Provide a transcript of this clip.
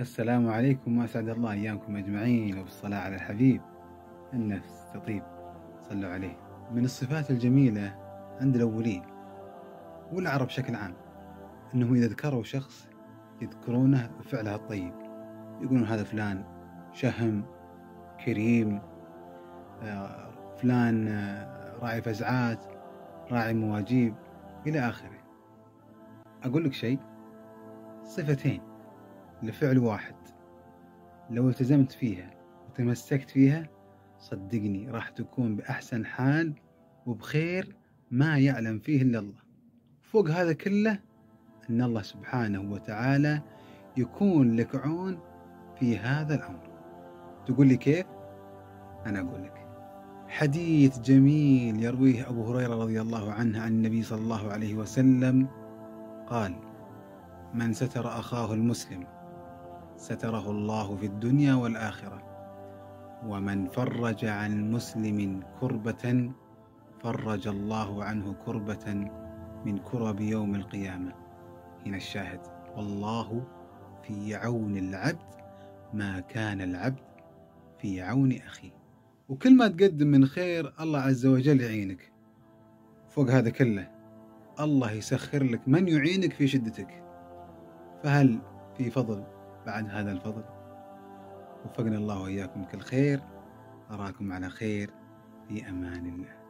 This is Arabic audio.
السلام عليكم وأسعد الله أيامكم أجمعين وبالصلاة على الحبيب النفس تطيب صلوا عليه. من الصفات الجميلة عند الأولين والعرب بشكل عام أنهم إذا ذكروا شخص يذكرونه بفعله الطيب. يقولون هذا فلان شهم كريم آه، فلان آه، راعي فزعات راعي مواجيب إلى آخره. أقول لك شيء صفتين لفعل واحد. لو التزمت فيها وتمسكت فيها صدقني راح تكون بأحسن حال وبخير ما يعلم فيه إلا الله. فوق هذا كله أن الله سبحانه وتعالى يكون لك عون في هذا الأمر. تقول لي كيف؟ أنا أقول لك. حديث جميل يرويه أبو هريرة رضي الله عنه عن النبي صلى الله عليه وسلم قال من ستر أخاه المسلم ستره الله في الدنيا والآخرة. ومن فرج عن مسلم كربة فرج الله عنه كربة من كرب يوم القيامة. هنا الشاهد. والله في عون العبد ما كان العبد في عون أخيه. وكل ما تقدم من خير الله عز وجل يعينك. فوق هذا كله الله يسخر لك من يعينك في شدتك. فهل في فضل؟ بعد هذا الفضل. وفقنا الله وإياكم كل خير. أراكم على خير. في أمان الله.